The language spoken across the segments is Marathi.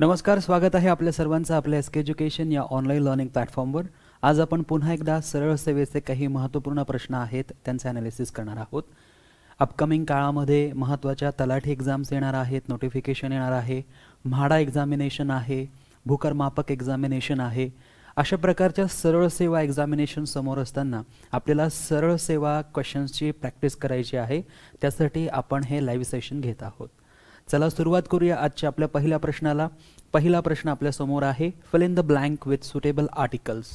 नमस्कार स्वागत आहे आपल्या सर्वांचं आपल्या एस के एज्युकेशन या ऑनलाईन लर्निंग प्लॅटफॉर्मवर आज आपण पुन्हा एकदा सरळ सेवेचे काही महत्त्वपूर्ण प्रश्न आहेत त्यांचे ॲनालिसिस करणार आहोत. अपकमिंग काळामध्ये महत्त्वाच्या तलाठी एक्झाम्स येणार आहेत नोटिफिकेशन येणार आहे म्हाडा एक्झामिनेशन आहे भूकरमापक एक्झामिनेशन आहे. अशा प्रकारच्या सरळ सेवा एक्झामिनेशन समोर असताना आपल्याला सरळ सेवा क्वेश्चन्सची प्रॅक्टिस करायची आहे. त्यासाठी आपण हे लाईव्ह सेशन घेत आहोत. चला सुरुवात करूया आजच्या आपल्या पहिल्या प्रश्नाला. पहिला प्रश्न आपल्यासमोर आहे. Fill in the blank with suitable articles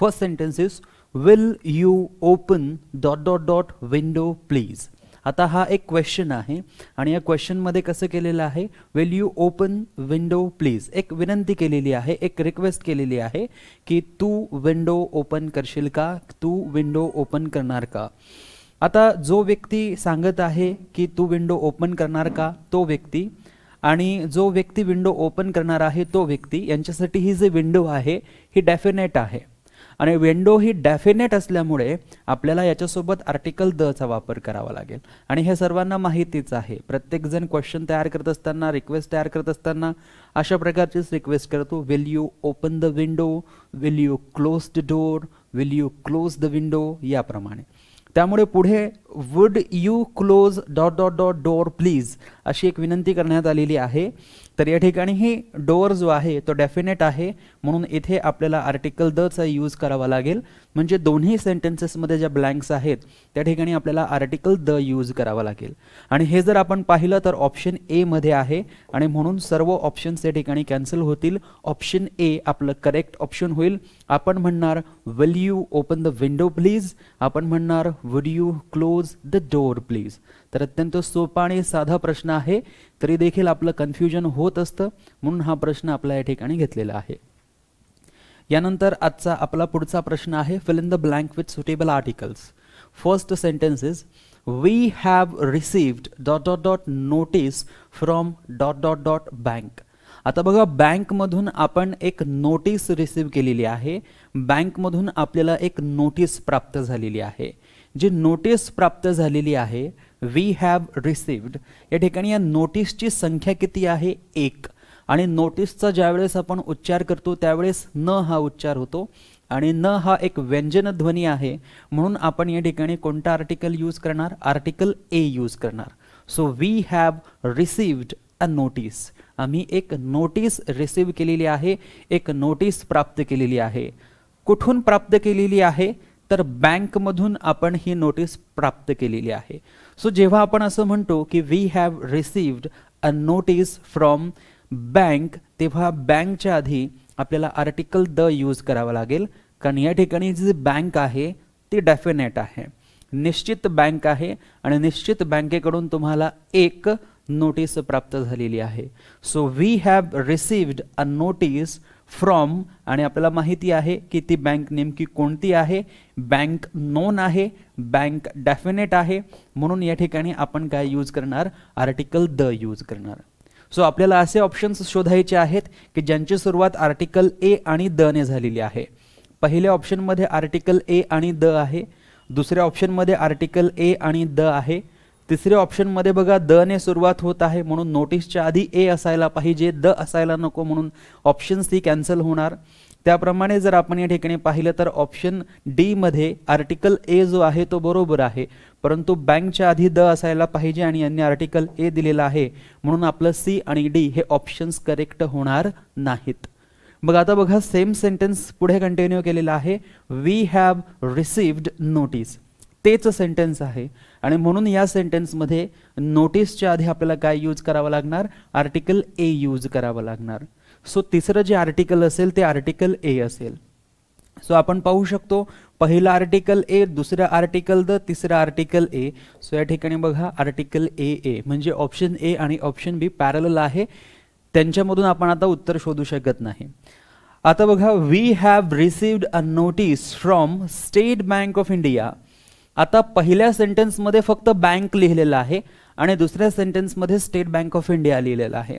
first sentence is will you open dot dot dot window please आता हा एक क्वेश्चन आहे आणि या क्वेश्चनमध्ये कसं केलेलं आहे? Will you open window please एक विनंती केलेली आहे एक रिक्वेस्ट केलेली आहे की तू विंडो ओपन करशील का? तू विंडो ओपन करणार का? आता जो व्यक्ती सांगत आहे की तू विंडो ओपन करणार का तो व्यक्ती. आणि जो व्यक्ती विंडो ओपन करणार आहे तो व्यक्ती. यांच्यासाठी ही जी विंडो आहे ही डेफिनेट आहे. आणि विंडो ही डेफिनेट असल्यामुळे आपल्याला याच्यासोबत आर्टिकल दचा वापर करावा लागेल. आणि हे सर्वांना माहितीच आहे. प्रत्येकजण क्वेश्चन तयार करत असताना रिक्वेस्ट तयार करत असताना अशा प्रकारचीच रिक्वेस्ट करतो. Will you open the window will you close the door will you close the window याप्रमाणे. त्यामुळे पुढे would you close dot dot dot door please अशी एक विनंती करण्यात आलेली आहे. तर या ठिकाणी ही डोअर जो आहे तो डेफिनेट आहे. म्हणून इथे आपल्याला आर्टिकल दचा यूज करावा लागेल. म्हणजे दोन्ही सेंटेन्सेसमध्ये ज्या ब्लँक्स आहेत त्या ठिकाणी आपल्याला आर्टिकल द यूज करावा लागेल. आणि हे जर आपण पाहिलं तर ऑप्शन ए मध्ये आहे. आणि म्हणून सर्व ऑप्शन्स या ठिकाणी कॅन्सल होतील. ऑप्शन ए आपलं करेक्ट ऑप्शन होईल. आपण म्हणणार will you open the window please आपण म्हणणार would you close the door please तर अत्यंत सोपा आणि साधा प्रश्न आहे. तरी देखील आपलं कन्फ्युजन होत असतं. म्हणून हा प्रश्न आपल्या या ठिकाणी घेतलेला आहे. यानंतर आजचा आपला पुढचा प्रश्न आहे. Fill in the blank with suitable articles first sentence is we have received dot dot dot notice from dot dot dot bank आता बघा बँकमधून आपण एक नोटीस रिसीव्ह केलेली आहे. बँकमधून आपल्याला एक नोटीस प्राप्त झालेली आहे. जी नोटीस प्राप्त झालेली आहे वी हॅव रिसिव्ड या ठिकाणी या नोटीसची संख्या किती आहे? एक. आणि नोटीसचा ज्यावेळेस आपण उच्चार करतो त्यावेळेस न हा उच्चार होतो. आणि न हा एक व्यंजनध्वनी आहे. म्हणून आपण या ठिकाणी कोणता आर्टिकल यूज करणार? आर्टिकल ए यूज करणार. So we have received a notice आम्ही एक नोटीस रिसीव्ह केलेली आहे. एक नोटीस प्राप्त केलेली आहे. कुठून प्राप्त केलेली आहे? तर बँकमधून आपण ही नोटीस प्राप्त केलेली आहे. सो जेव्हा आपण असं म्हणतो की we have received a notice from bank तेव्हा बँकच्या आधी आपल्याला आर्टिकल द यूज करावा लागेल. कारण या ठिकाणी जी बँक आहे ती डेफिनेट आहे. निश्चित बँक आहे आणि निश्चित बँकेकडून तुम्हाला एक नोटीस प्राप्त झालेली आहे. So we have received a notice from आणि आपल्याला माहिती आहे की ती बँक नेमकी कोणती आहे? बँक नोन आहे बँक डेफिनेट आहे. म्हणून या ठिकाणी आपण काय यूज करणार? आर्टिकल द यूज करणार. सो आपल्याला असे ऑप्शन्स शोधायचे आहेत की ज्यांची सुरुवात आर्टिकल ए आणि द ने झालेली आहे. पहिल्या ऑप्शनमध्ये आर्टिकल ए आणि द आहे. दुसऱ्या ऑप्शनमध्ये आर्टिकल ए आणि द आहे. तिसऱ्या ऑप्शनमध्ये बघा द ने सुरुवात होत आहे म्हणून नोटीसच्या आधी ए असायला पाहिजे द असायला नको म्हणून ऑप्शन्स ती कॅन्सल होणार. त्याप्रमाणे जर आपण या ठिकाणी पाहिलं तर ऑप्शन डी मध्ये आर्टिकल ए जो आहे तो बरोबर आहे परंतु बँकच्या आधी द असायला पाहिजे आणि यांनी आर्टिकल ए दिलेला आहे म्हणून आपलं सी आणि डी हे ऑप्शन्स करेक्ट होणार नाहीत. मग आता बघा सेम सेंटेन्स पुढे कंटिन्यू केलेला आहे. वी हॅव रिसिव्ड नोटीस तेच सेंटेन्स आहे. आणि म्हणून या सेंटेन्समध्ये नोटीसच्या आधी आपल्याला काय यूज करावं लागणार? आर्टिकल ए यूज करावं लागणार. सो तिसरं जे आर्टिकल असेल ते आर्टिकल ए असेल. सो आपण पाहू शकतो पहिलं आर्टिकल ए दुसरं आर्टिकल द तिसरं आर्टिकल ए सो या ठिकाणी बघा आर्टिकल ए ए म्हणजे ऑप्शन ए आणि ऑप्शन बी पॅरल आहे. त्यांच्यामधून आपण आता उत्तर शोधू शकत नाही. आता बघा we have received a notice from State Bank of India आता पहिल्या सेंटेन्समध्ये फक्त बँक लिहिलेलं आहे आणि दुसऱ्या सेंटेन्समध्ये स्टेट बँक ऑफ इंडिया लिहिलेलं आहे.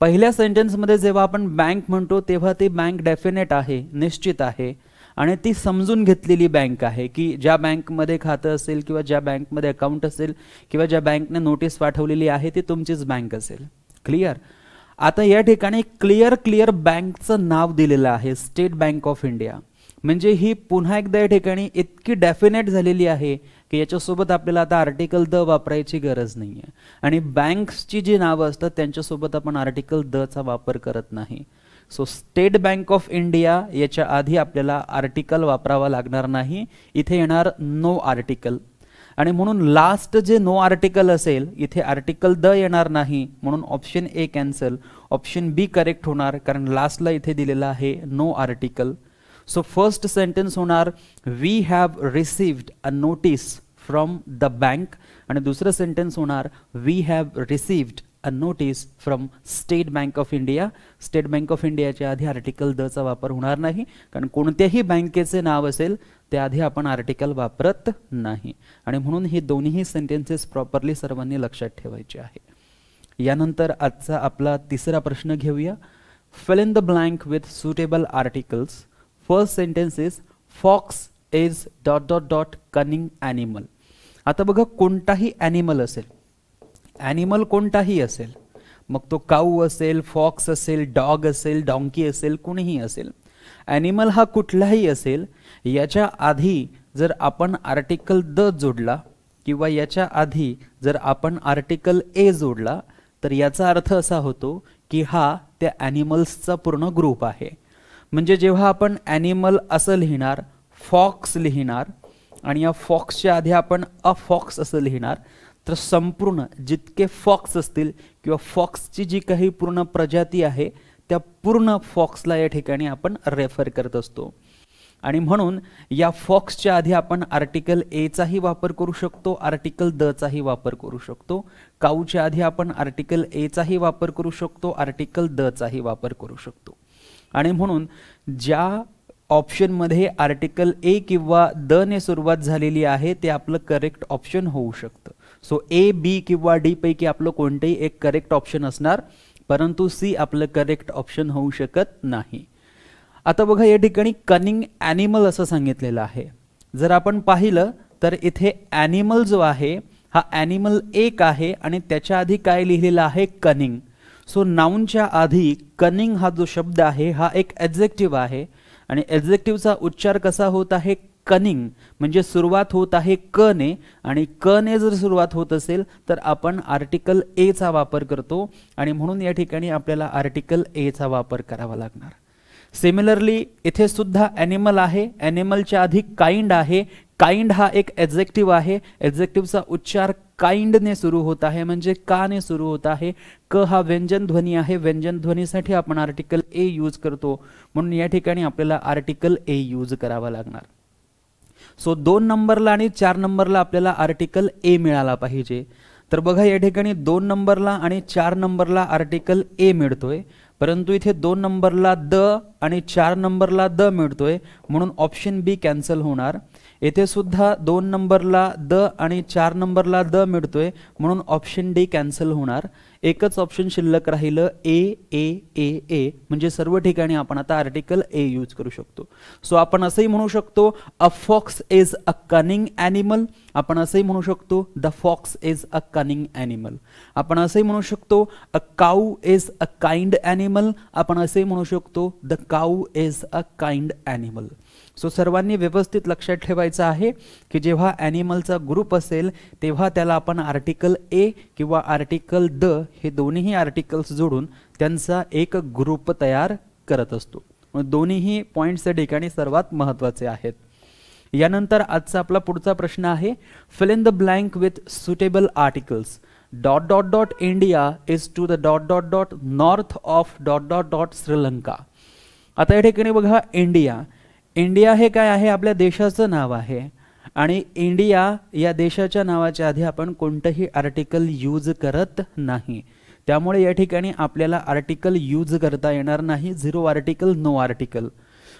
पहिल्या सेंटेन्समध्ये जेव्हा आपण बँक म्हणतो तेव्हा ती बँक डेफिनेट आहे निश्चित आहे. आणि ती समजून घेतलेली बँक आहे की ज्या बँकमध्ये खातं असेल किंवा ज्या बँकमध्ये अकाउंट असेल किंवा ज्या बँकने नोटीस पाठवलेली आहे ती तुमचीच बँक असेल. क्लिअर आता या ठिकाणी क्लिअर क्लिअर बँकचं नाव दिलेलं आहे स्टेट बँक ऑफ इंडिया म्हणजे ही पुन्हा एकदा या ठिकाणी इतकी डेफिनेट झालेली आहे की याच्यासोबत आपल्याला आता आर्टिकल द वापरायची गरज नाही आहे आणि बँक्सची जी नावं असतात त्यांच्यासोबत आपण आर्टिकल दचा वापर करत नाही. So State Bank of India याच्या आधी आपल्याला आर्टिकल वापरावा लागणार नाही. इथे येणार नो आर्टिकल आणि म्हणून लास्ट जे नो आर्टिकल असेल इथे आर्टिकल द येणार नाही. म्हणून option A cancel option B correct होणार कारण लास्टला इथे दिलेलं आहे no article so first sentence होणार we have received a notice from the bank आणि दुसरं सेंटेन्स होणार we have received a notice from State Bank of India State Bank of इंडियाच्या आधी आर्टिकल दचा वापर होणार नाही. कारण कोणत्याही बँकेचे नाव असेल त्याआधी आपण आर्टिकल वापरत नाही. आणि म्हणून ही दोन्ही सेंटेन्सेस प्रॉपरली सर्वांनी लक्षात ठेवायचे आहे. यानंतर आजचा आपला तिसरा प्रश्न घेऊया. Fill in the blank with suitable articles first sentence is fox is dot dot dot cunning animal आता बघा कोणताही ॲनिमल असेल ॲनिमल कोणताही असेल मग तो काऊ असेल फॉक्स असेल डॉग असेल डॉंकी असेल कुणीही असेल ॲनिमल हा कुठलाही असेल याच्या आधी जर आपण आर्टिकल द जोडला किंवा याच्या आधी जर आपण आर्टिकल ए जोडला तर याचा अर्थ असा होतो की हा त्या ॲनिमल्सचा पूर्ण ग्रुप आहे. म्हणजे जेव्हा आपण ॲनिमल असं लिहिणार फॉक्स लिहिणार आणि या फॉक्सच्या आधी आपण अ फॉक्स असं लिहिणार तर संपूर्ण जितके फॉक्स असतील किंवा फॉक्सची जी काही पूर्ण प्रजाती आहे त्या पूर्ण फॉक्सला या ठिकाणी आपण रेफर करत असतो. आणि म्हणून या फॉक्सच्या आधी आपण आर्टिकल एचाही वापर करू शकतो आर्टिकल दचाही वापर करू शकतो काऊच्या आधी आपण आर्टिकल एचाही वापर करू शकतो आर्टिकल दचाही वापर करू शकतो. आणि म्हणून ज्या ऑप्शनमध्ये आर्टिकल ए किंवा द ने सुरुवात झालेली आहे ते आपलं करेक्ट ऑप्शन होऊ शकतं. सो ए बी किंवा डी पैकी आपलं कोणतंही एक करेक्ट ऑप्शन असणार परंतु सी आपलं करेक्ट ऑप्शन होऊ शकत नाही. आता बघा या ठिकाणी कनिंग ॲनिमल असं सांगितलेलं आहे. जर आपण पाहिलं तर इथे ॲनिमल जो आहे हा ॲनिमल एक आहे आणि त्याच्या आधी काय लिहिलेलं आहे? कनिंग सो नाऊनच्या आधी कनिंग हा जो शब्द आहे हा एक ॲजेक्टिव्ह आहे. आणि ॲजेक्टिव्हचा उच्चार कसा होत आहे? कनिंग. म्हणजे सुरुवात होत आहे क ने आणि क ने जर सुरुवात होत असेल तर आपण आर्टिकल एचा वापर करतो. आणि म्हणून या ठिकाणी आपल्याला आर्टिकल एचा वापर करावा लागणार. सिमिलरली इथे सुद्धा ॲनिमल आहे. ॲनिमलच्या आधी काइंड आहे. काइंड हा एक एक्झेक्टिव्ह आहे. ॲजेक्टिव्हचा उच्चार काइंडने सुरू होत आहे म्हणजे का ने सुरू होत आहे? क हा व्यंजन ध्वनी आहे. व्यंजन ध्वनीसाठी आपण आर्टिकल ए यूज करतो. म्हणून या ठिकाणी आपल्याला आर्टिकल ए यूज करावा लागणार. सो दोन नंबरला आणि चार नंबरला आपल्याला आर्टिकल ए मिळाला पाहिजे. तर बघा या ठिकाणी दोन नंबरला आणि चार नंबरला आर्टिकल ए मिळतोय. परंतु इथे दोन नंबरला द आणि चार नंबरला द मिळतोय. म्हणून ऑप्शन बी कॅन्सल होणार. येथे सुद्धा दोन नंबरला द आणि चार नंबरला द मिळतोय. म्हणून ऑप्शन डी कॅन्सल होणार. एकच ऑप्शन शिल्लक राहिलं ए ए ए ए म्हणजे सर्व ठिकाणी आपण आता आर्टिकल ए यूज करू शकतो. सो आपण असंही म्हणू शकतो a fox is a cunning animal आपण असंही म्हणू शकतो the fox is a cunning animal आपण असंही म्हणू शकतो a cow is a kind animal आपण असंही म्हणू शकतो the cow is a kind animal so सर्वांनी व्यवस्थित लक्षात ठेवायचं आहे की जेव्हा ॲनिमलचा ग्रुप असेल तेव्हा त्याला आपण आर्टिकल ए किंवा आर्टिकल द हे दोन्हीही आर्टिकल्स जोडून त्यांचा एक ग्रुप तयार करत असतो. दोन्हीही पॉईंट्स या ठिकाणी सर्वात महत्त्वाचे आहेत. यानंतर आजचा आपला पुढचा प्रश्न आहे fill in the blank with suitable articles dot dot dot India is to the dot dot dot north of dot dot dot Sri Lanka आता या ठिकाणी बघा इंडिया इंडिया हे काय आहे? आपल्या देशाचं नाव आहे. आणि इंडिया या देशाच्या नावाच्या आधी आपण कोणतंही आर्टिकल यूज करत नाही. त्यामुळे या ठिकाणी आपल्याला आर्टिकल यूज करता येणार नाही. Zero article no article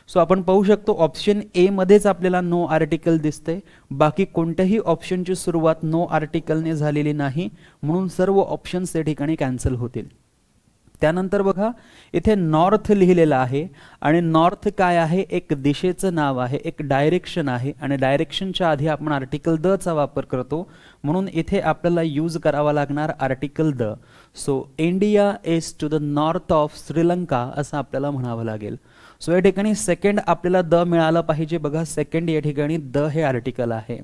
so आपण पाहू शकतो ऑप्शन एमध्येच आपल्याला नो आर्टिकल दिसते बाकी कोणत्याही ऑप्शनची सुरुवात नो आर्टिकलने झालेली नाही. म्हणून सर्व ऑप्शन्स त्या ठिकाणी कॅन्सल होतील. त्यानंतर बघा इथे नॉर्थ लिहिलेलं आहे आणि नॉर्थ काय आहे? एक दिशेचं नाव आहे एक डायरेक्शन आहे आणि डायरेक्शनच्या आधी आपण आर्टिकल द चा वापर करतो. म्हणून इथे आपल्याला यूज करावा लागणार article the. So India is to the north of Sri Lanka असं आपल्याला म्हणावं लागेल. सो या ठिकाणी सेकंड आपल्याला द मिळालं पाहिजे. बघा सेकंड या ठिकाणी द हे आर्टिकल आहे.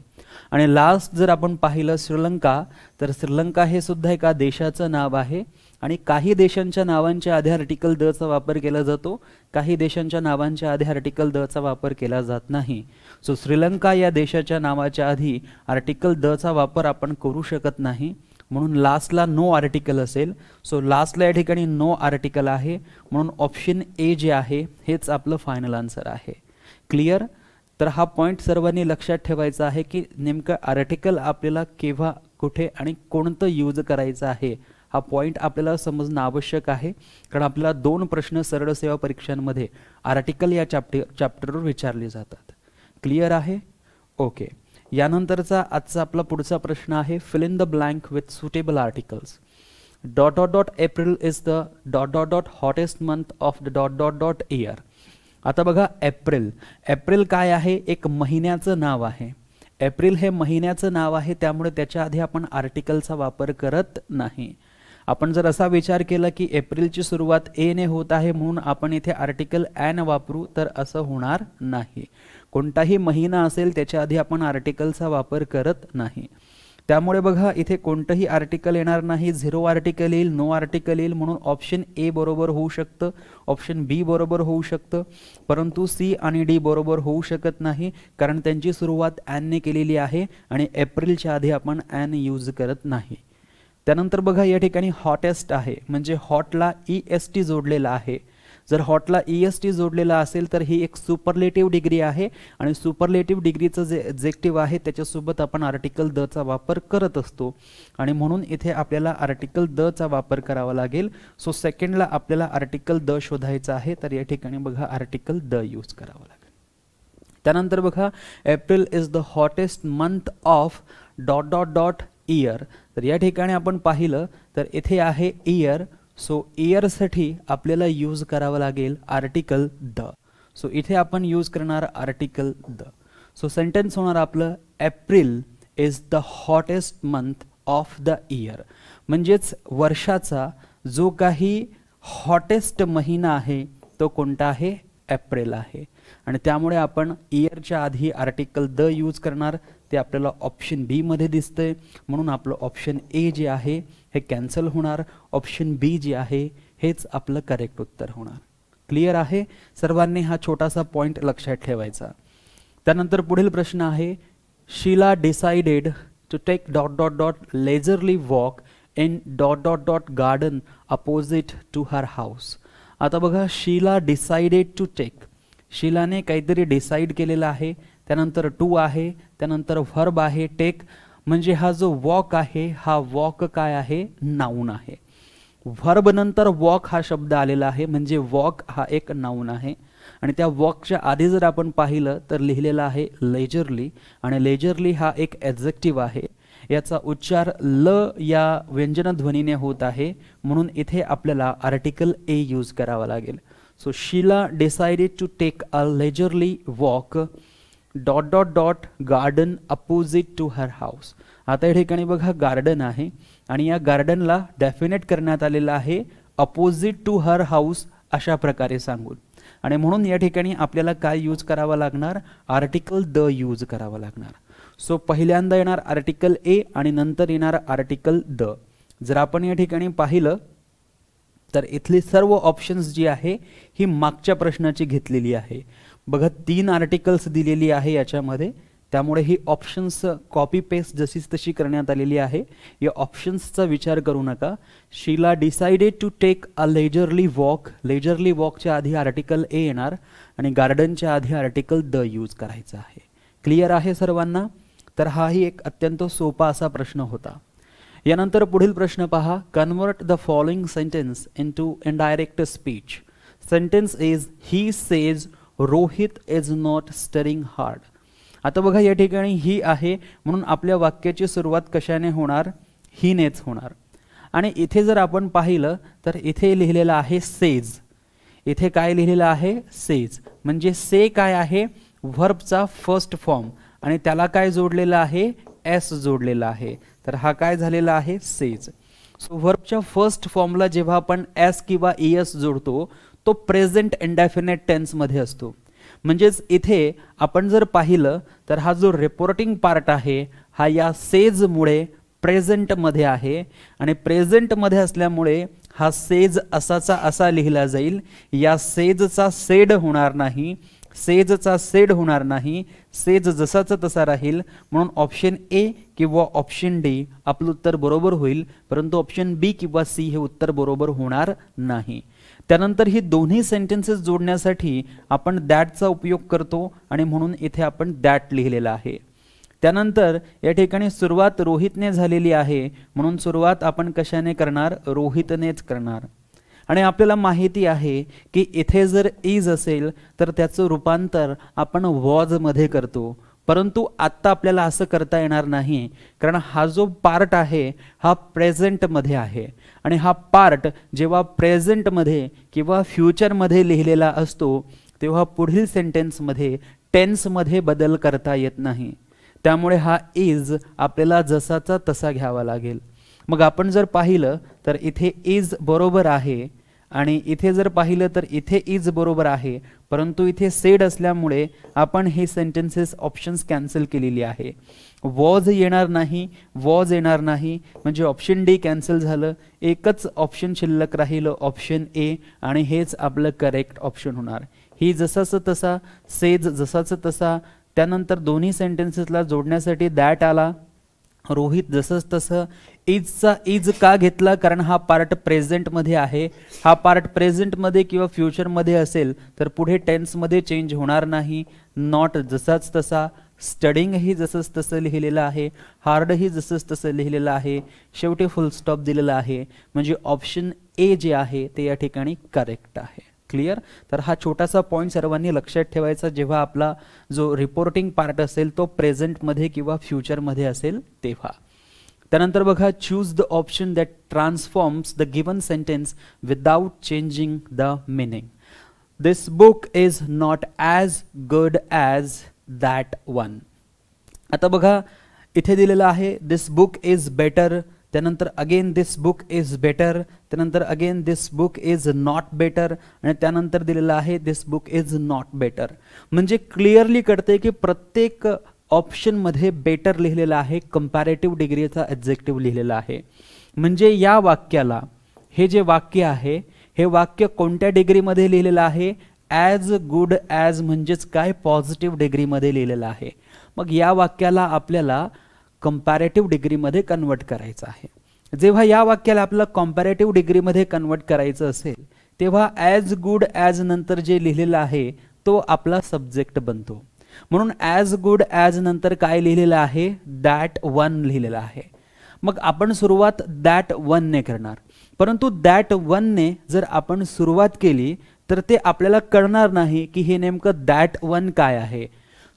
आणि लास्ट जर आपण पाहिलं श्रीलंका तर श्रीलंका हे सुद्धा एका देशाचं नाव आहे. आणि काही देशांच्या नावांच्या आधी आर्टिकल द चा वापर केला जातो काही देशांच्या नावांच्या आधी आर्टिकल द चा वापर केला जात नाही. सो श्रीलंका या देशाच्या नावाच्या आधी आर्टिकल द चा वापर आपण करू शकत नाही. म्हणून लास्टला नो आर्टिकल असेल. सो लास्टला या ठिकाणी नो आर्टिकल आहे. म्हणून ऑप्शन ए जे आहे हेच आपलं फायनल आन्सर आहे. क्लिअर तर हा पॉईंट सर्वांनी लक्षात ठेवायचा आहे की नेमकं आर्टिकल आपल्याला केव्हा कुठे आणि कोणतं यूज करायचं आहे? हा पॉईंट आपल्याला समजणं आवश्यक आहे. कारण आपल्याला दोन प्रश्न सरळ सेवा परीक्षांमध्ये आर्टिकल या चॅप्टर चॅप्टरवर विचारले जातात. क्लिअर आहे? ओके यानंतरचा आजचा आपला पुढचा प्रश्न आहे fill in the blank with suitable articles dot dot dot April is the dot dot dot hottest month of the dot dot dot year आता बघा एप्रिल एप्रिल काय आहे? एक महिन्याचं नाव आहे. एप्रिल हे महिन्याचं नाव आहे त्यामुळे त्याच्या आधी आपण आर्टिकलचा वापर करत नाही. आपण जर असा विचार केला की एप्रिलची सुरुवात एने होत आहे म्हणून आपण इथे आर्टिकल ॲन वापरू तर असं होणार नाही. कोणताही महिना असेल त्याच्या आधी आपण आर्टिकलचा वापर करत नाही. त्यामुळे बघा इथे कोणतंही आर्टिकल येणार नाही. झिरो आर्टिकल येईल नो आर्टिकल येईल म्हणून ऑप्शन ए बरोबर होऊ शकतं ऑप्शन बी बरोबर होऊ शकतं परंतु सी आणि डी बरोबर होऊ शकत नाही कारण त्यांची सुरुवात ॲनने केलेली आहे आणि एप्रिलच्या आधी आपण ॲन यूज करत नाही. त्यानंतर बघा या ठिकाणी हॉटेस्ट आहे. म्हणजे हॉटला ई एस टी जोडलेला आहे. जर हॉटला ई एस टी जोडलेला असेल तर ही एक सुपरलेटिव्ह डिग्री आहे आणि सुपरलेटिव्ह डिग्रीचं जे एक्झेक्टिव्ह आहे त्याच्यासोबत आपण आर्टिकल दचा वापर करत असतो. आणि म्हणून इथे आपल्याला आर्टिकल दचा वापर करावा लागेल. सो सेकंडला आपल्याला आर्टिकल द शोधायचा आहे तर या ठिकाणी बघा आर्टिकल द यूज करावं लागेल. त्यानंतर बघा April is the hottest month of dot dot dot year तर या ठिकाणी आपण पाहिलं तर इथे आहे इयर सो इयरसाठी आपल्याला यूज करावं लागेल आर्टिकल द. सो इथे आपण यूज करणार आर्टिकल द. सो सेंटेन्स होणार आपलं April is the hottest month of the year म्हणजेच वर्षाचा जो काही हॉटेस्ट महिना आहे तो कोणता आहे? एप्रिल आहे. आणि त्यामुळे आपण इयरच्या आधी आर्टिकल द यूज करणार. ते आपल्याला ऑप्शन बीमध्ये दिसतंय. म्हणून आपलं ऑप्शन ए जे आहे हे कॅन्सल होणार. ऑप्शन बी जे आहे हेच आपलं करेक्ट उत्तर होणार. क्लिअर आहे? सर्वांनी हा छोटासा पॉईंट लक्षात ठेवायचा. त्यानंतर पुढील प्रश्न आहे Sheela decided to take dot dot dot leisurely walk in dot dot dot garden opposite to her house आता बघा शीला डिसाइडेड टू टेक शीलाने काहीतरी डिसाईड केलेलं आहे. त्यानंतर टू आहे. त्यानंतर व्हर्ब आहे टेक म्हणजे हा जो वॉक आहे हा वॉक काय आहे? नाऊन आहे. व्हर्ब नंतर वॉक हा शब्द आलेला आहे. म्हणजे वॉक हा एक नाऊन आहे. आणि त्या वॉकच्या आधी जर आपण पाहिलं तर लिहिलेलं आहे लेजरली आणि लेजरली हा एक ॲक्झेक्टिव्ह आहे. याचा उच्चार ल या व्यंजनध्वनीने होत आहे. म्हणून इथे आपल्याला आर्टिकल ए यूज करावा लागेल. So Sheela decided to take a leisurely walk dot dot dot garden opposite to her house आता या ठिकाणी बघा गार्डन आहे. आणि या गार्डनला डेफिनेट करण्यात आलेलं आहे अपोजिट टू हर हाऊस अशा प्रकारे सांगून. आणि म्हणून या ठिकाणी आपल्याला काय यूज करावा लागणार? आर्टिकल द यूज करावा लागणार. सो पहिल्यांदा येणार आर्टिकल ए आणि नंतर येणार आर्टिकल द जर आपण या ठिकाणी पाहिलं तर इथली सर्व ऑप्शन्स जी आहे ही मागच्या प्रश्नाची घेतलेली आहे. बघा तीन आर्टिकल्स दिलेली आहे याच्यामध्ये. त्यामुळे ही ऑप्शन्स कॉपी पेस्ट जशीच तशी करण्यात आलेली आहे. या ऑप्शन्सचा विचार करू नका. Sheela decided to take a leisurely walk leisurely वॉकच्या आधी आर्टिकल ए येणार आणि गार्डनच्या आधी आर्टिकल द यूज करायचा आहे. क्लिअर आहे सर्वांना? तर हाही एक अत्यंत सोपा असा प्रश्न होता. यानंतर पुढील प्रश्न पहा. Convert the following sentence into indirect speech sentence is he says Rohit is not stirring hard आता बघा या ठिकाणी ही आहे म्हणून आपल्या वाक्याची सुरुवात कशाने होणार? हीनेच होणार. आणि इथे जर आपण पाहिलं तर इथे लिहिलेलं आहे सेज इथे काय लिहिलेलं आहे? सेज म्हणजे से काय आहे? व्हर्बचा फर्स्ट फॉर्म आणि त्याला काय जोडलेलं आहे? एस जोडलेला आहे. तर हा काय झालेला आहे? सेज सो व्हर्बच्या फर्स्ट फॉर्मला जेव्हा आपण एस किंवा ई एस जोडतो तो प्रेझेंट इंडेफिनेट टेन्समध्ये असतो. म्हणजेच इथे आपण जर पाहिलं तर हा जो रिपोर्टिंग पार्ट आहे हा या सेजमुळे प्रेझेंटमध्ये आहे. आणि प्रेझेंटमध्ये असल्यामुळे हा सेज असाचा असा लिहिला जाईल या सेजचा सेड होणार नाही सेजचा सेड होणार नाही सेज जसाचा तसा राहील. म्हणून ऑप्शन ए किंवा ऑप्शन डी आपलं उत्तर बरोबर होईल परंतु ऑप्शन बी किंवा सी हे उत्तर बरोबर होणार नाही. त्यानंतर ही दोन्ही सेंटेन्सेस जोडण्यासाठी आपण दॅटचा उपयोग करतो आणि म्हणून इथे आपण दॅट लिहिलेला आहे. त्यानंतर या ठिकाणी सुरुवात रोहितने झालेली आहे म्हणून सुरुवात आपण कशाने करणार? रोहितनेच करणार. आणि आपल्याला माहिती आहे की इथे जर इज असेल तर त्याचं रूपांतर आपण वॉजमध्ये करतो. परंतु आत्ता आपल्याला असं करता येणार नाही कारण हा जो पार्ट आहे हा प्रेझेंटमध्ये आहे. आणि हा पार्ट जेव्हा प्रेझेंटमध्ये किंवा फ्युचरमध्ये लिहिलेला असतो तेव्हा पुढील सेंटेन्समध्ये टेन्समध्ये बदल करता येत नाही. त्यामुळे हा इज आपल्याला जसाचा तसा घ्यावा लागेल. मग आपण जर पाहिलं तर इथे इज बरोबर आहे आणि इथे जर पाहिलं तर इथे इज बरोबर आहे परंतु इथे सेड असल्यामुळे आपण हे सेंटेन्सेस ऑप्शन्स कॅन्सल केलेली आहे. वॉज येणार नाही वॉज येणार नाही म्हणजे ऑप्शन डी कॅन्सल झालं एकच ऑप्शन शिल्लक राहिलं ऑप्शन ए आणि हेच आपलं करेक्ट ऑप्शन होणार. ही जसाचं तसा सेज जसाचं तसा त्यानंतर दोन्ही सेंटेन्सेसला जोडण्यासाठी दॅट आला. रोहित जसंच तसं इजचा इज का घेतला? कारण हा पार्ट प्रेझेंटमध्ये आहे. हा पार्ट प्रेझेंटमध्ये किंवा फ्युचरमध्ये असेल तर पुढे टेन्समध्ये चेंज होणार नाही. नॉट जसाच तसा स्टडिंगही जसंच तसं लिहिलेलं आहे. हार्डही जसंच तसं लिहिलेलं आहे. शेवटी फुल स्टॉप दिलेला आहे. म्हणजे ऑप्शन ए जे आहे ते या ठिकाणी करेक्ट आहे. क्लिअर तर हा छोटासा पॉईंट सर्वांनी लक्षात ठेवायचा जेव्हा आपला जो रिपोर्टिंग पार्ट असेल तो प्रेझेंटमध्ये किंवा फ्युचरमध्ये असेल तेव्हा. त्यानंतर बघा choose the option that transforms the given sentence without changing the meaning this book is not as good as that one आता बघा इथे दिलेलं आहे दिस बुक इज बेटर त्यानंतर again this book is better त्यानंतर again this book is not better आणि त्यानंतर दिलेलं आहे this book is not better म्हणजे क्लिअरली कळते की प्रत्येक ऑप्शनमध्ये बेटर लिहिलेलं आहे कम्पॅरेटिव्ह डिग्रीचा एक्झेक्टिव्ह लिहिलेला आहे. म्हणजे या वाक्याला हे जे वाक्य आहे हे वाक्य कोणत्या डिग्रीमध्ये लिहिलेलं आहे? ॲज गुड ॲज म्हणजेच काय? पॉझिटिव्ह डिग्रीमध्ये लिहिलेलं आहे. मग या वाक्याला आपल्याला कम्पॅरेटिव्ह डिग्रीमध्ये कन्वर्ट करायचं आहे. जेव्हा या वाक्याला आपलं कॉम्पॅरेटिव्ह डिग्रीमध्ये कन्वर्ट करायचं असेल तेव्हा ॲज गुड ॲज नंतर जे लिहिलेलं आहे तो आपला सब्जेक्ट बनतो. म्हणून ॲज गुड ॲज नंतर काय लिहिलेलं आहे? दॅट वन लिहिलेलं आहे. मग आपण सुरुवात दॅट वनने करणार. परंतु दॅट वनने जर आपण सुरुवात केली तर ते आपल्याला कळणार नाही की हे नेमकं दॅट वन काय आहे.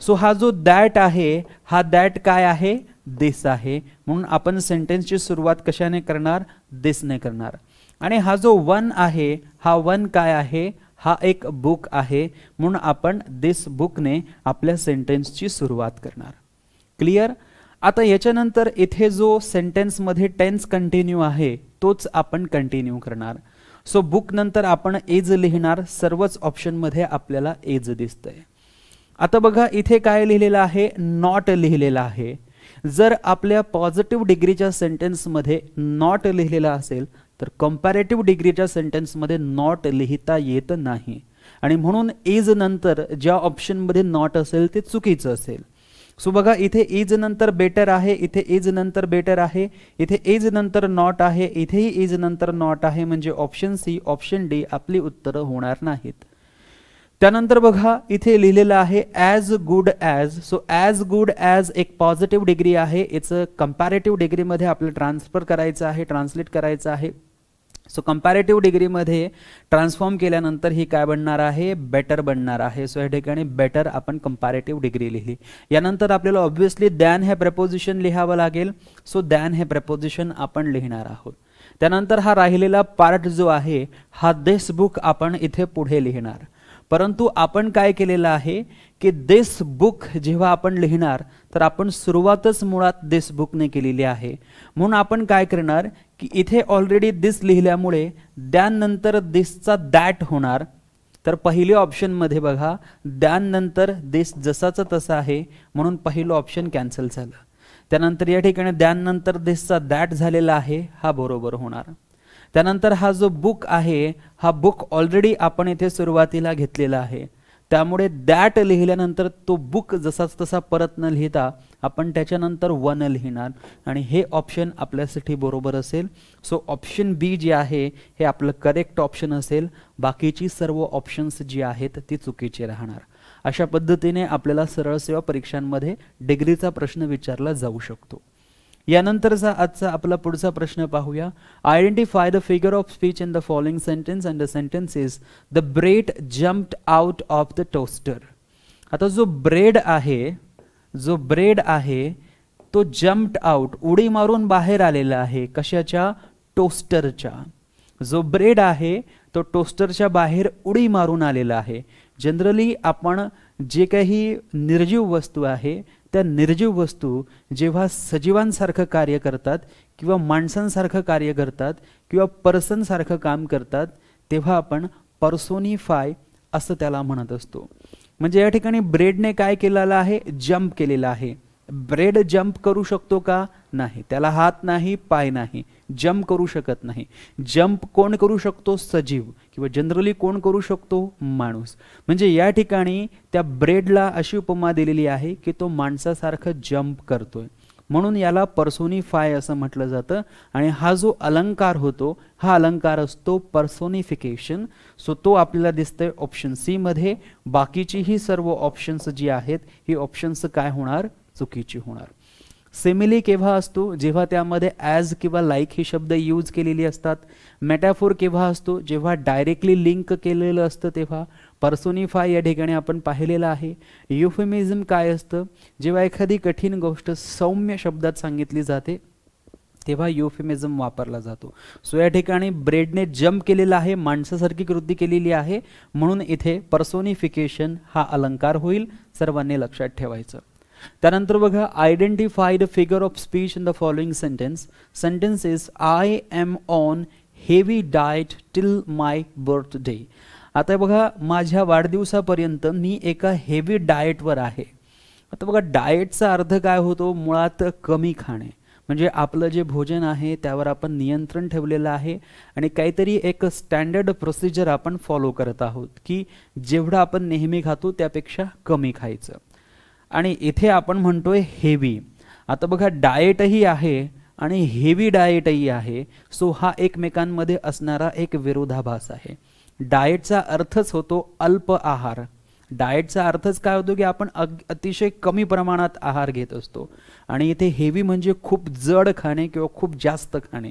सो हा जो दॅट आहे हा दॅट काय आहे? दिस आहे. म्हणून आपण सेंटेन्सची सुरुवात कशाने करणार? दिसने करणार. आणि हा जो वन आहे हा वन काय आहे? हा एक बुक आहे. म्हणून आपण दिस बुकने आपल्या सेंटेन्सची सुरुवात करणार. क्लिअर आता याच्यानंतर इथे जो सेंटेन्समध्ये टेन्स कंटिन्यू आहे तोच आपण कंटिन्यू करणार. सो बुक नंतर आपण एज लिहिणार. सर्वच ऑप्शनमध्ये आपल्याला एज दिसतंय. आता बघा इथे काय लिहिलेलं आहे? नॉट लिहिलेलं आहे. जर आपल्या पॉझिटिव्ह डिग्रीच्या सेंटेन्समध्ये नॉट लिहिलेला असेल तर कम्पॅरेटिव्ह डिग्रीच्या सेंटेन्समध्ये नॉट लिहिता येत नाही. आणि म्हणून इज नंतर ज्या ऑप्शनमध्ये नॉट असेल ते चुकीचं असेल. सो बघा इथे इज नंतर बेटर आहे इथे इज नंतर बेटर आहे इथे इज नंतर नॉट आहे इथेही इज नंतर नॉट आहे म्हणजे ऑप्शन सी ऑप्शन डी आपली उत्तरं होणार नाहीत. त्यानंतर बघा इथे लिहिलेलं आहे as good as so as good as एक पॉझिटिव्ह डिग्री आहे. याचं कम्पॅरेटिव्ह डिग्रीमध्ये आपलं ट्रान्सफर करायचं आहे ट्रान्सलेट करायचं आहे. सो कम्पॅरेटिव्ह डिग्रीमध्ये ट्रान्सफॉर्म केल्यानंतर ही काय बनणार आहे? बेटर बनणार आहे. सो या ठिकाणी बेटर आपण कम्पॅरेटिव्ह डिग्री लिहिली. यानंतर आपल्याला ऑब्व्हियसली दॅन हे प्रपोजिशन लिहावं लागेल. सो दॅन हे प्रपोजिशन आपण लिहिणार आहोत. त्यानंतर हा राहिलेला पार्ट जो आहे हा देश बुक आपण इथे पुढे लिहिणार. परंतु आपण काय केलेलं आहे की दिस बुक जेव्हा आपण लिहिणार तर आपण सुरुवातच मुळात दिस बुकने केलेली आहे. म्हणून आपण काय करणार की इथे ऑलरेडी दिस लिहिल्यामुळे त्यानंतर दिसचा दॅट होणार. तर पहिल्या ऑप्शनमध्ये बघा द्यानंतर दिस जसाचा तसा आहे म्हणून पहिलं ऑप्शन कॅन्सल झालं. त्यानंतर या ठिकाणी द्यानंतर दिसचा दॅट झालेला आहे हा बरोबर होणार. त्यानंतर हा जो बुक आहे हा बुक ऑलरेडी आपण इथे सुरुवातीला घेतलेला आहे. त्यामुळे दॅट लिहिल्यानंतर तो बुक जसाच तसा परत न लिहिता आपण त्याच्यानंतर वन लिहिणार. आणि हे ऑप्शन आपल्यासाठी बरोबर असेल. सो ऑप्शन बी जे आहे हे आपलं करेक्ट ऑप्शन असेल. बाकीची सर्व ऑप्शन्स जी आहेत ती चुकीची राहणार. अशा पद्धतीने आपल्याला सरळ सेवा परीक्षांमध्ये डिग्रीचा प्रश्न विचारला जाऊ शकतो. यानंतरचा आजचा आपला पुढचा प्रश्न पाहूया. Identify the figure of speech in the following sentence and the sentence is the bread jumped out of the toaster आता जो ब्रेड आहे जो ब्रेड आहे तो जम्प्ड आउट उडी मारून बाहेर आलेला आहे कशाच्या? टोस्टरच्या जो ब्रेड आहे तो टोस्टरच्या बाहेर उडी मारून आलेला आहे. जनरली आपण जे काही निर्जीव वस्तू आहे त्या निर्जीव वस्तू जेव्हा सजीवांसारखं कार्य करतात किंवा माणसांसारखं कार्य करतात किंवा पर्सनसारखं काम करतात तेव्हा आपण पर्सोनिफाय असं त्याला म्हणत असतो. म्हणजे या ठिकाणी ब्रेडने काय केलेलं आहे? जम्प केलेला आहे. ब्रेड जम्प करू शकतो का? नाही. त्याला हात नाही पाय नाही. जम्प करू शकत नाही. जम्प कोण करू शकतो? सजीव. किंवा जनरली कोण करू शकतो? माणूस. म्हणजे या ठिकाणी त्या ब्रेडला अशी उपमा दिलेली आहे की तो माणसासारखं जम्प करतोय. म्हणून याला पर्सोनिफाय असं म्हटलं जातं. आणि हा जो अलंकार होतो हा अलंकार असतो पर्सोनिफिकेशन सो तो आपल्याला दिसतंय ऑप्शन सी मध्ये. बाकीची ही सर्व ऑप्शन्स जी आहेत ही ऑप्शन्स काय होणार? चुकीची होणार. सिमिली केव्हा असतो? जेव्हा त्यामध्ये ॲज किंवा लाईक ही शब्द यूज केलेली असतात. मेटॅफोर केव्हा असतो? जेव्हा डायरेक्टली लिंक केलेलं असतं तेव्हा. पर्सोनिफाय या ठिकाणी आपण पाहिलेलं आहे. युफेमिझम काय असतं? जेव्हा एखादी कठीण गोष्ट सौम्य शब्दात सांगितली जाते तेव्हा युफेमिझम वापरला जातो. सो या ठिकाणी ब्रेडने जम्प केलेला आहे माणसासारखी कृती केलेली आहे. म्हणून इथे पर्सोनिफिकेशन हा अलंकार होईल. सर्वांनी लक्षात ठेवायचं. त्यानंतर बघा identify the figure of speech in the following sentence sentence is I am on heavy diet till my birthday आता बघा माझ्या वाढदिवसापर्यंत मी एका हेवी डाएटवर आहे. आता बघा डाएटचा अर्थ काय होतो? मुळात कमी खाणे. म्हणजे आपलं जे भोजन आहे त्यावर आपण नियंत्रण ठेवलेलं आहे आणि काहीतरी एक स्टँडर्ड प्रोसिजर आपण फॉलो करत आहोत की जेवढं आपण नेहमी खातो त्यापेक्षा कमी खायचं. आणि इथे आपण म्हणतोय हेवी आता बघा डाएटही आहे आणि हेवी डाएटही आहे. सो हा एकमेकांमध्ये असणारा एक विरोधाभास आहे. डाएटचा अर्थच होतो अल्प आहार. डाएटचा अर्थच काय होतो की आपण अतिशय कमी प्रमाणात आहार घेत असतो. आणि इथे हेवी म्हणजे खूप जड खाणे किंवा खूप जास्त खाणे.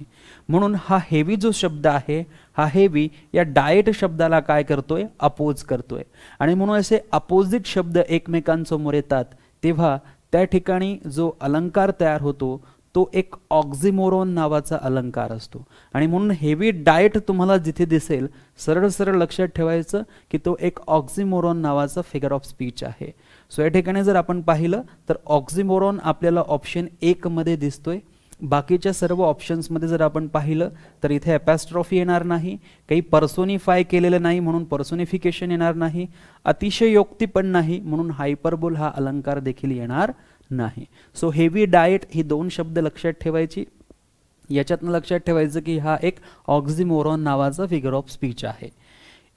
म्हणून हा हेवी जो शब्द आहे हा हेवी या डाएट शब्दाला काय करतोय? अपोज करतोय. आणि म्हणून असे अपोजिट शब्द एकमेकांसमोर येतात तेव्हा त्या ठिकाणी जो अलंकार तयार होतो तो एक ऑक्झिमोरॉन नावाचा अलंकार असतो. आणि म्हणून हेवी डाएट तुम्हाला जिथे दिसेल सरळ सरळ लक्षात ठेवायचं की तो एक ऑक्झिमोरॉन नावाचा फिगर ऑफ स्पीच आहे. सो या ठिकाणी जर आपण पाहिलं तर ऑक्झिमोरॉन आपल्याला ऑप्शन एकमध्ये दिसतोय. बाकीच्या सर्व ऑप्शन्समध्ये जर आपण पाहिलं तर इथे ॲपॅस्ट्रॉफी येणार नाही. काही पर्सोनिफाय केलेलं नाही म्हणून पर्सोनिफिकेशन येणार नाही. अतिशयोक्ती पण नाही म्हणून हायपरबोल हा अलंकार देखील येणार नाही. सो हेवी डाएट ही दोन शब्द लक्षात ठेवायची. याच्यातनं लक्षात ठेवायचं की हा एक ऑक्झिमोरॉन नावाचा फिगर ऑफ स्पीच आहे.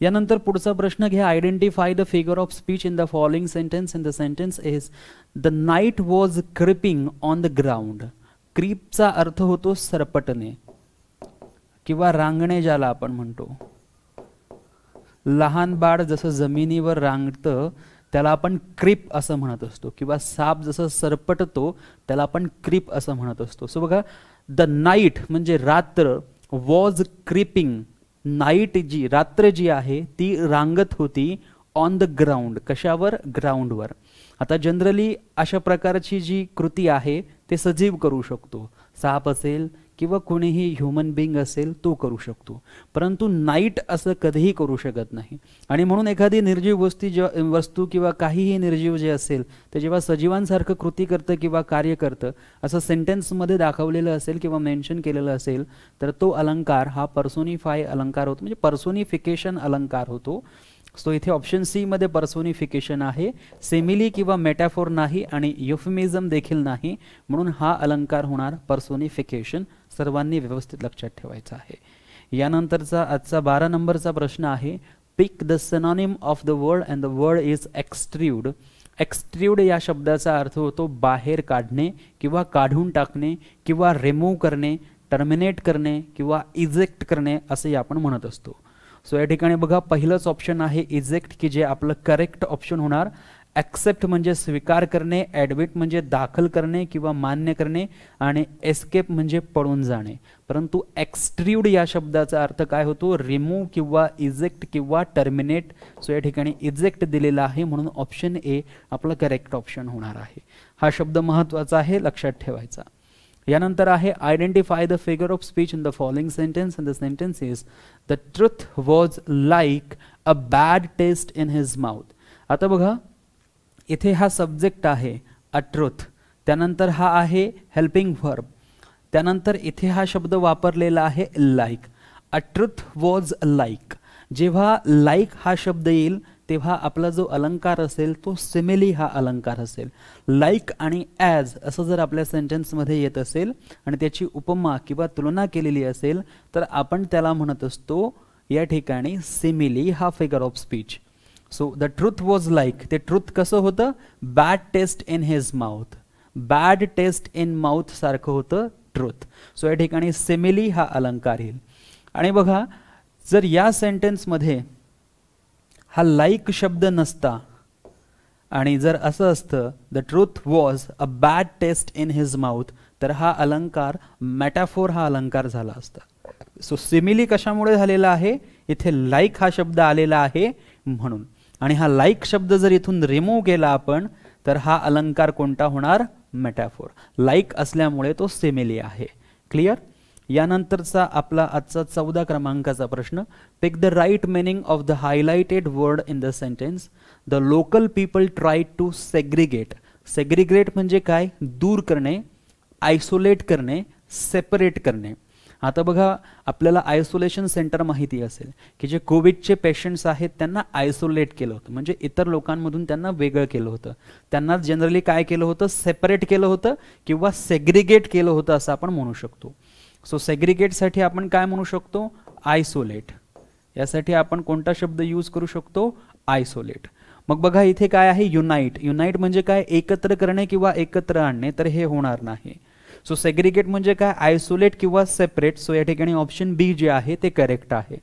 यानंतर पुढचा प्रश्न घ्या. Identify the figure of speech in the following sentence in the sentence is the night was creeping on the ground क्रीपचा अर्थ होतो सरपटणे किंवा रांगणे ज्याला आपण म्हणतो. लहान बाळ जसं जमिनीवर रांगतं त्याला आपण क्रिप असं म्हणत असतो किंवा साप जसं सरपटतो त्याला आपण क्रिप असं म्हणत असतो. सो बघा द नाईट म्हणजे रात्र वॉज क्रिपिंग. नाईट जी रात्र जी आहे ती रांगत होती ऑन द ग्राउंड. कशावर? ग्राउंडवर. आता जनरली अशा प्रकारची जी कृती आहे ते सजीव करू शकतो. साप असेल किंवा कोणीही ह्युमन बिंग असेल तो करू शकतो. परंतु नाईट असं कधीही करू शकत नाही. आणि म्हणून एखादी निर्जीव वस्ती जेव्हा वस्तू किंवा काहीही निर्जीव जे असेल ते जेव्हा सजीवांसारखं कृती करतं किंवा कार्य करतं असं सेंटेन्समध्ये दाखवलेलं असेल किंवा मेन्शन केलेलं असेल तर तो अलंकार हा पर्सोनिफाय अलंकार होतो. म्हणजे पर्सोनिफिकेशन अलंकार होतो. सो इथे ऑप्शन सी मध्ये पर्सोनिफिकेशन आहे. सेमिली किंवा मेटाफोर नाही आणि युफमिझम देखील नाही. म्हणून हा अलंकार होणार पर्सोनिफिकेशन सर्वांनी व्यवस्थित लक्षात ठेवायचा आहे. यानंतरचा आजचा बारा नंबरचा प्रश्न आहे. Pick the synonym of the word and the word is extruded extruded या शब्दाचा अर्थ होतो बाहेर काढणे किंवा काढून टाकणे किंवा रिमूव्ह करणे टर्मिनेट करणे किंवा इजेक्ट करणे असे आपण म्हणत असतो. सो या ठिकाणी बघा पहिलंच ऑप्शन आहे इजेक्ट की जे आपलं करेक्ट ऑप्शन होणार. ॲक्सेप्ट म्हणजे स्वीकार करणे ॲडमिट म्हणजे दाखल करणे किंवा मान्य करणे आणि एस्केप म्हणजे पळून जाणे. परंतु एक्स्ट्रीवड या शब्दाचा अर्थ काय होतो? रिमूव्ह किंवा इजेक्ट किंवा टर्मिनेट सो या ठिकाणी इजेक्ट दिलेला आहे म्हणून ऑप्शन ए आपलं करेक्ट ऑप्शन होणार आहे. हा शब्द महत्त्वाचा आहे लक्षात ठेवायचा. यानंतर आहे identify the figure of speech in the following sentence in the sentence is the truth was like a bad taste in his mouth आता बघा इथे हा सब्जेक्ट आहे अ ट्रुथ त्यानंतर हा आहे हेल्पिंग व्हर्ब त्यानंतर इथे हा शब्द वापरलेला आहे like a truth was like जेव्हा लाईक हा शब्द येईल तेव्हा आपला जो अलंकार असेल तो सिमिली हा अलंकार असेल. लाईक आणि ॲज असं जर आपल्या सेंटेन्समध्ये येत असेल आणि त्याची उपमा किंवा तुलना केलेली असेल तर आपण त्याला म्हणत असतो या ठिकाणी सिमिली हा figure of speech so the truth was like ते ट्रुथ कसं होतं? Bad taste in his mouth bad taste in mouth सारखं होतं ट्रुथ सो या ठिकाणी सिमिली हा अलंकार येईल. आणि बघा जर या सेंटेन्समध्ये हा लाईक शब्द नसता. आणि जर असं असतं the truth was a bad taste in his mouth तर हा अलंकार मॅटाफोर हा अलंकार झाला असता. सो सिमिली कशामुळे झालेला आहे? इथे लाईक हा शब्द आलेला आहे म्हणून. आणि हा लाईक शब्द जर इथून रिमूव्ह केला आपण तर हा अलंकार कोणता होणार? मेटॅफोर लाईक असल्यामुळे तो सिमिली आहे. क्लिअर यानंतरचा आपला आजचा चौदा क्रमांकाचा प्रश्न pick the right meaning of the highlighted word in the sentence the local people try to segregate segregate म्हणजे काय? दूर करणे आयसोलेट करणे सेपरेट करणे. आता बघा आपल्याला आयसोलेशन सेंटर माहिती असेल की जे कोविडचे पेशंट्स आहेत त्यांना आयसोलेट केलं होतं. म्हणजे इतर लोकांमधून त्यांना वेगळं केलं होतं. त्यांना जनरली काय केलं होतं? सेपरेट केलं होतं किंवा सेग्रिगेट केलं होतं असं आपण म्हणू शकतो. सो सेग्रिगेटसाठी आपण काय म्हणू शकतो? आयसोलेट यासाठी आपण कोणता शब्द यूज करू शकतो? आयसोलेट मग बघा इथे काय आहे? युनाईट युनाईट म्हणजे काय? एकत्र करणे किंवा एकत्र आणणे. तर हे होणार नाही. सो सेग्रिगेट म्हणजे काय? आयसोलेट किंवा सेपरेट सो या ठिकाणी ऑप्शन बी जे आहे ते करेक्ट आहे.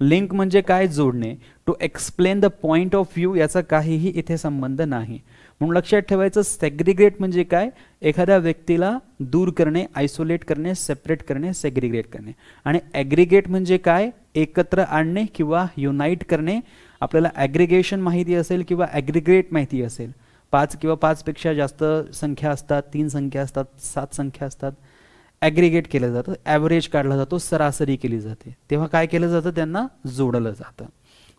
लिंक म्हणजे काय? जोडणे. To explain the point of view याचा काहीही इथे संबंध नाही. म्हणून लक्षात ठेवायचं सेग्रिगेट म्हणजे काय? एखाद्या व्यक्तीला दूर करणे आयसोलेट करणे सेपरेट करणे सेग्रिगेट करणे. आणि ॲग्रिगेट म्हणजे काय? एकत्र आणणे किंवा युनाईट करणे. आपल्याला ॲग्रिगेशन माहिती असेल किंवा ॲग्रिगेट माहिती असेल. पाच किंवा पाचपेक्षा जास्त संख्या असतात तीन संख्या असतात सात संख्या असतात. ॲग्रिगेट केलं जातं ॲव्हरेज काढला जातो सरासरी केली जाते. तेव्हा काय केलं जातं? त्यांना जोडलं जातं.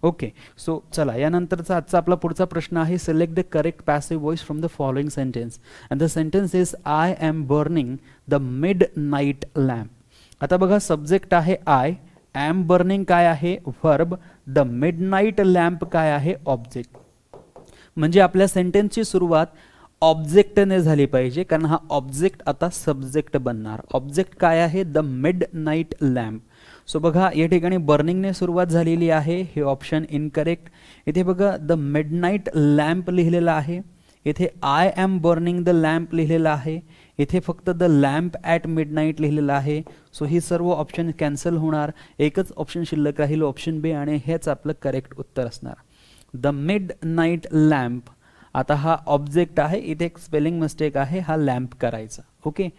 ओके सो चला यानंतरचा आजचा आपला पुढचा प्रश्न आहे select the correct passive voice from the following sentence and the sentence is I am burning the midnight lamp आता बघा सब्जेक्ट आहे आय एम बर्निंग काय आहे? Verb the mid night lamp काय आहे? ऑब्जेक्ट म्हणजे आपल्या सेंटेन्सची सुरुवात ऑब्जेक्टने झाली पाहिजे कारण हा ऑब्जेक्ट आता सब्जेक्ट बनणार. ऑब्जेक्ट काय आहे? The mid night lamp so बघा या ठिकाणी बर्निंगने सुरुवात झालेली आहे. हे ऑप्शन इनकरेक्ट इथे बघा द मिडनाईट लॅम्प लिहिलेला आहे. इथे I am burning the lamp लिहिलेलं आहे. इथे फक्त द लॅम्प ॲट मिडनाईट लिहिलेलं आहे. सो ही सर्व ऑप्शन कॅन्सल होणार. एकच ऑप्शन शिल्लक राहील ऑप्शन बी आणि हेच आपलं करेक्ट उत्तर असणार. द मिड नाईट लॅम्प आता हा ऑब्जेक्ट आहे. इथे एक स्पेलिंग मिस्टेक आहे. हा लॅम्प करायचा. ओके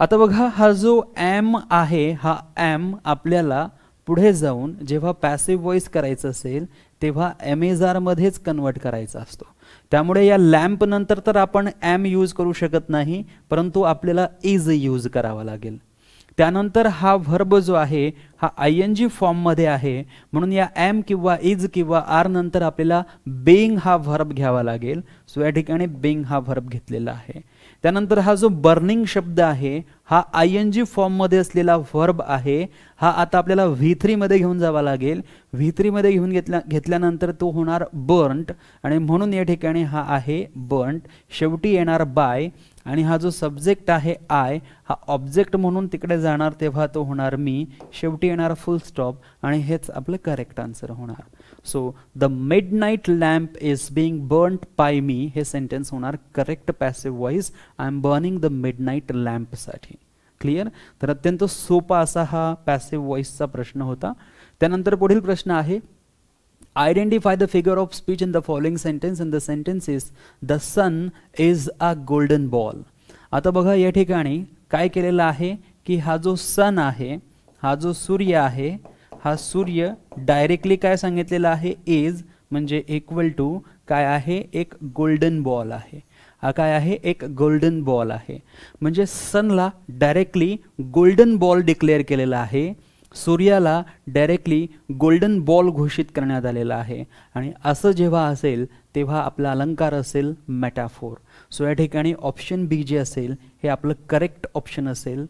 आता बघा हा जो एम आहे हा एम आपल्याला पुढे जाऊन जेव्हा पॅसिव्ह व्हॉइस करायचं असेल तेव्हा मध्येच कन्वर्ट करायचा असतो. त्यामुळे या लॅम्प नंतर तर आपण एम यूज करू शकत नाही परंतु आपल्याला इज यूज करावा लागेल. त्यानंतर हा व्हर्ब जो आहे हा आय एन जी फॉर्ममध्ये आहे. म्हणून या एम किंवा इज किंवा आर नंतर आपल्याला बेइंग हा व्हर्ब घ्यावा लागेल. सो या ठिकाणी बेईंग हा व्हर्ब घेतलेला आहे. त्यानंतर हा जो बर्निंग शब्द आहे हा आय एन जी फॉर्ममध्ये असलेला व्हर्ब आहे हा आता आपल्याला व्ही थ्रीमध्ये घेऊन जावा लागेल. व्ही थ्रीमध्ये घेऊन घेतल्या घेतल्यानंतर तो होणार बर्न्ट आणि म्हणून या ठिकाणी हा आहे बर्न्ट शेवटी येणार बाय आणि हा जो सब्जेक्ट आहे आय हा ऑब्जेक्ट म्हणून तिकडे जाणार तेव्हा तो होणार मी. शेवटी येणार फुल स्टॉप आणि हेच आपलं करेक्ट आन्सर होणार. So the midnight lamp is being burnt by me हे सेंटेन्स होणार correct passive voice I am burning the midnight लॅम्पसाठी clear तर अत्यंत सोपा असा हा पॅसिव्ह व्हॉइसचा प्रश्न होता. त्यानंतर पुढील प्रश्न आहे. Identify the figure of speech in the following sentence in the sentence is the sun is a golden ball आता बघा या ठिकाणी काय केलेलं आहे की हा जो सन आहे हा जो सूर्य आहे हा सूर्य डायरेक्टली काय सांगितलेला आहे? एज म्हणजे इक्वल टू काय आहे? एक गोल्डन बॉल आहे. हा काय आहे? एक गोल्डन बॉल आहे. म्हणजे सनला डायरेक्टली गोल्डन बॉल डिक्लेअर केलेला आहे. सूर्याला डायरेक्टली गोल्डन बॉल घोषित करण्यात आलेला आहे. आणि असं जेव्हा असेल तेव्हा आपला अलंकार असेल मेटाफोर सो या ठिकाणी ऑप्शन बी जे असेल हे आपलं करेक्ट ऑप्शन असेल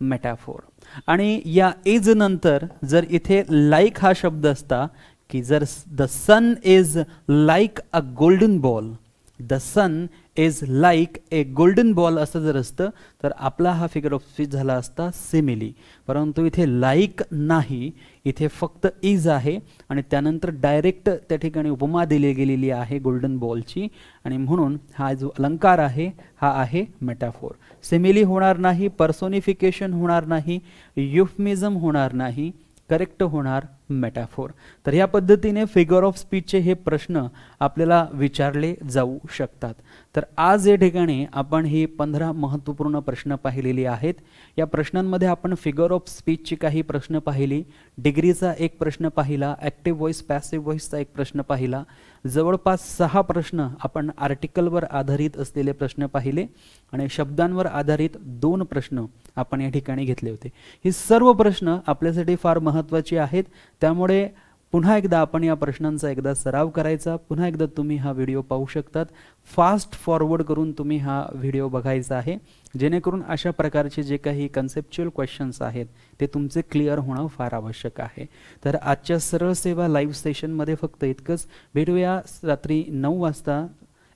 मेटाफोर आणि या एज नंतर जर इथे लाईक हा शब्द असता की जर the sun is like a golden ball the sun is like a golden ball असं जर असतं तर आपला हा फिगर ऑफ स्पीच झाला असता सिमिली परंतु इथे लाईक नाही इथे फक्त इज आहे आणि त्यानंतर डायरेक्ट त्या ठिकाणी उपमा दिली गेलेली आहे गोल्डन बॉलची आणि म्हणून हा जो अलंकार आहे हा आहे मेटाफोर सिमिली होणार नाही पर्सोनिफिकेशन होणार नाही युफमिझम होणार नाही करेक्ट होणार मेटाफोर तर या पद्धतीने फिगर ऑफ स्पीचचे हे प्रश्न आपल्याला विचारले जाऊ शकतात. तर आज या ठिकाणी आपण ही पंधरा महत्त्वपूर्ण प्रश्न पाहिलेली आहेत. या प्रश्नांमध्ये आपण फिगर ऑफ स्पीचची काही प्रश्न पाहिली डिग्रीचा एक प्रश्न पाहिला ॲक्टिव्ह व्हॉइस पॅसिव्ह व्हॉइसचा एक प्रश्न पाहिला. जवळपास सहा प्रश्न आपण आर्टिकलवर आधारित असलेले प्रश्न पाहिले आणि शब्दांवर आधारित दोन प्रश्न आपण या ठिकाणी घेतले होते. हे सर्व प्रश्न आपल्यासाठी फार महत्त्वाचे आहेत. त्यामुळे पुन्हा एकदा आपण या प्रश्नांचा एकदा सराव करायचा. पुन्हा एकदा तुम्ही हा व्हिडिओ पाहू शकतात. फास्ट फॉरवर्ड करून तुम्ही हा व्हिडिओ बघायचा आहे. जेणेकरून अशा प्रकारचे जे काही कन्सेप्च्युअल क्वेश्चन्स आहेत ते तुमचे क्लिअर होणं फार आवश्यक आहे. तर आजच्या सरळ सेवा लाईव्ह सेशनमध्ये फक्त इतकंच. भेटूया रात्री नऊ वाजता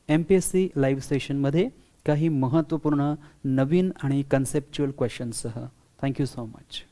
M P S C live सेशनमध्ये काही महत्त्वपूर्ण नवीन आणि कन्सेप्च्युअल क्वेश्चन्ससह थँक्यू सो मच